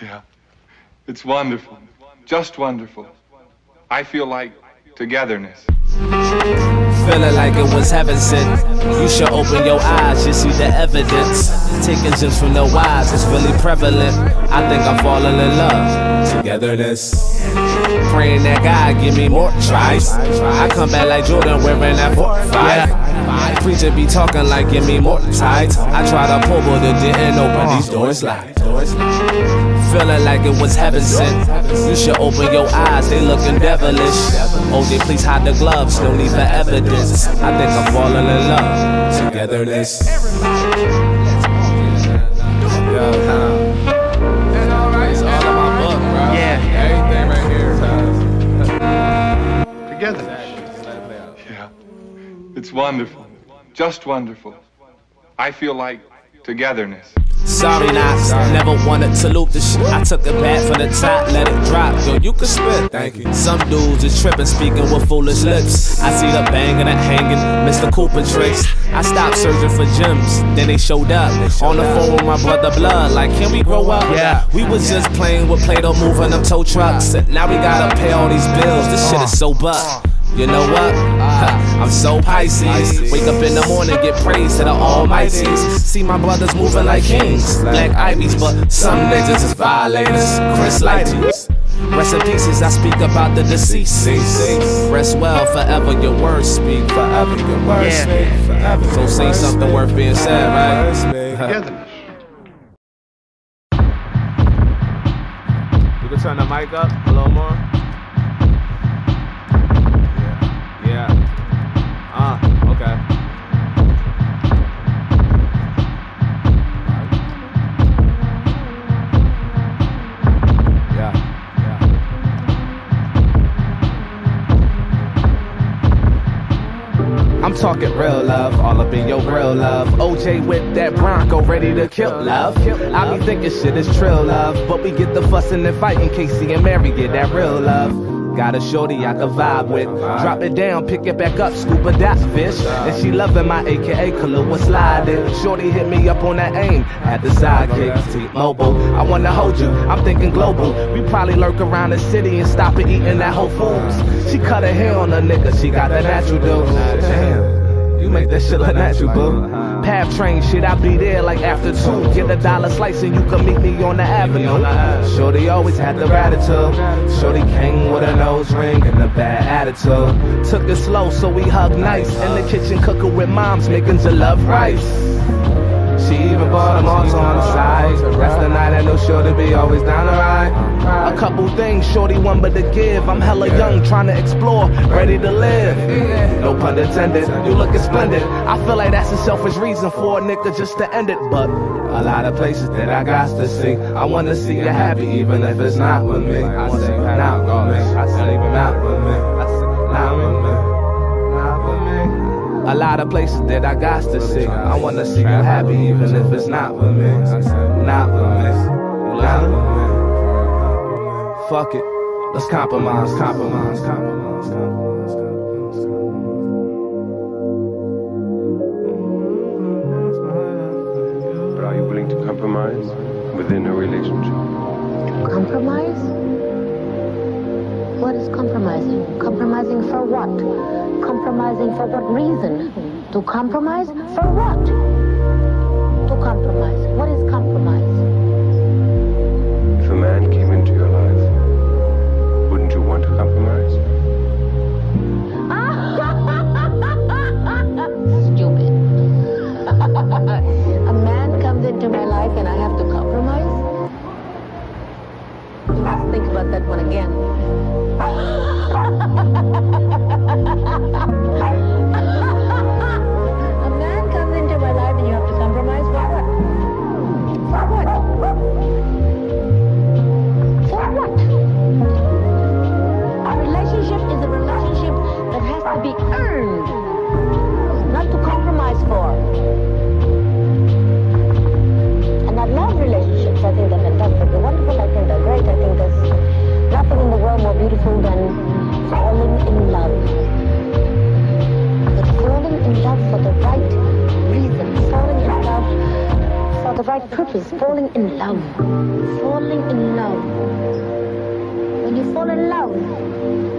Yeah. It's wonderful. Just wonderful. I feel like togetherness. Feeling like it was heaven sent. You should open your eyes, you see the evidence. Taking gems from the wise is really prevalent. I think I'm falling in love. Togetherness. Praying that God give me more tries. I come back like Jordan wearing that 4-5. Preacher be talking like give me more tides. I try to pull, but it didn't open these doors like. Feeling like it was heaven sent. You should open your eyes, they looking devilish. Oh, they please hide the gloves, no need for evidence. I think I'm falling in love. Togetherness. Yeah. It's wonderful. Just wonderful. I feel like togetherness. Sorry, Knox. Never wanted to loop the shit. I took it back from the top, let it drop. Yo, you can spit. Thank you. Some dudes is tripping, speaking with foolish lips. I see the banging and hanging, Mr. Cooper tricks. I stopped searching for gems, then they showed up. On the phone with my brother Blood, like, can we grow up? Yeah. We was just playing with Play-Doh, moving them tow trucks. And now we gotta pay all these bills. This shit is so buck. Uh. You know what? I'm so Pisces. Wake up in the morning, get praise to the Almighty. See my brothers moving like kings, black ivies, but some niggas is violators. Chris Lighties. Rest in pieces, I speak about the deceased. Rest well forever, your words speak forever, your words Yeah. speak forever. So say something worth being said, right? Togetherness. You can turn the mic up a little more. I'm talking real love, all up in your real love. OJ with that Bronco, ready to kill love. I be thinking shit is trill love, but we get the fussing and fighting. K-Ci and Mary get that real love. Got a shorty I can vibe with. Drop it down, pick it back up, scuba dive fish. And she loving my AKA Kahlua sliding. Shorty hit me up on that aim at the sidekick. T-Mobile, I wanna hold you. I'm thinking global. We probably lurk around the city and stop at eating that Whole Foods. She cut her hair on a nigga, she got that natural dose. Damn, you make that shit look natural, boo. Path train shit, I be there like after two. Get a dollar slice and you can meet me on the avenue. Shorty always had the attitude. Shorty came with a nose ring and a bad attitude. Took it slow, so we hugged nice. In the kitchen cooking with moms, making love rice. Even bought on the side. The rest of the night, I know sure to be always down the ride. A couple things, shorty one but to give. I'm hella young, trying to explore, ready to live. No pun intended, you looking splendid. I feel like that's a selfish reason for a nigga just to end it. But a lot of places that I got to see. I wanna see you happy, even if it's not with me. I say, not with me. I say, not with me. Places that I got to see. I wanna see you happy, even if it's not with me. Not with me. Not with me. Fuck it. Let's compromise, compromise, compromise, compromise, compromise. But are you willing to compromise within a relationship? Compromise? What is compromising? Compromising for what? Compromising for what reason? To compromise? For what? To compromise. What is compromise? If a man came into your life, wouldn't you want to compromise? Stupid. A man comes into my life and I have to compromise? Let's think about that one again. falling in love. But falling in love for the right reason, falling in love for the right purpose, falling in love, falling in love. When you fall in love,